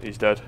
He's dead.